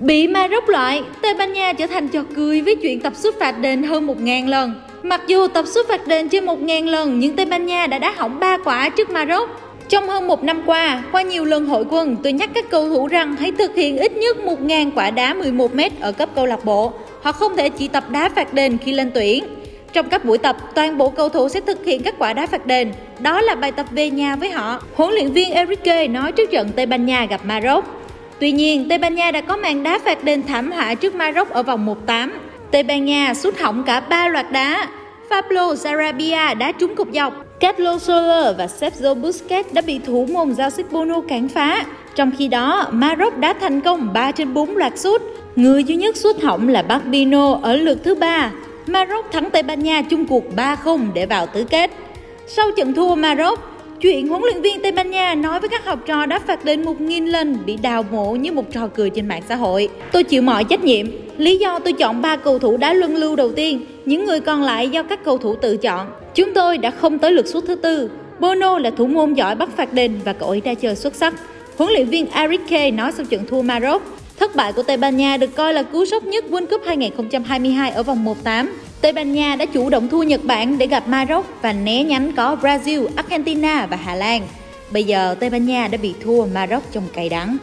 Bị Maroc loại, Tây Ban Nha trở thành trò cười với chuyện tập xuất phạt đền hơn 1.000 lần. Mặc dù tập xuất phạt đền trên 1.000 lần nhưng Tây Ban Nha đã đá hỏng 3 quả trước Maroc. Trong hơn một năm qua, qua nhiều lần hội quân, tôi nhắc các cầu thủ rằng hãy thực hiện ít nhất 1.000 quả đá 11m ở cấp câu lạc bộ. Họ không thể chỉ tập đá phạt đền khi lên tuyển. Trong các buổi tập, toàn bộ cầu thủ sẽ thực hiện các quả đá phạt đền. Đó là bài tập về nhà với họ. Huấn luyện viên Enrique nói trước trận Tây Ban Nha gặp Maroc. Tuy nhiên, Tây Ban Nha đã có màn đá phạt đền thảm họa trước Maroc ở vòng 1-8. Tây Ban Nha sút hỏng cả ba loạt đá. Pablo Sarabia đá trúng cục dọc. Carlos Soler và Sergio Busquets đã bị thủ môn giao Bono cản phá. Trong khi đó, Maroc đã thành công 3 trên 4 loạt sút. Người duy nhất sút hỏng là Barbino ở lượt thứ ba. Maroc thắng Tây Ban Nha chung cuộc 3-0 để vào tứ kết. Sau trận thua Maroc, Chuyện huấn luyện viên Tây Ban Nha nói với các học trò đã phạt đến 1.000 lần bị đào mộ như một trò cười trên mạng xã hội. Tôi chịu mọi trách nhiệm. Lý do tôi chọn ba cầu thủ đá luân lưu đầu tiên, những người còn lại do các cầu thủ tự chọn. Chúng tôi đã không tới lượt suất thứ tư. Bono là thủ môn giỏi bắt phạt đền và cậu ấy đã chơi xuất sắc. Huấn luyện viên Enrique nói sau trận thua Maroc, thất bại của Tây Ban Nha được coi là cú sốc nhất World Cup 2022 ở vòng 1-8 Tây Ban Nha đã chủ động thua Nhật Bản để gặp Maroc và né nhánh có Brazil, Argentina và Hà Lan. Bây giờ Tây Ban Nha đã bị thua Maroc trong cay đắng.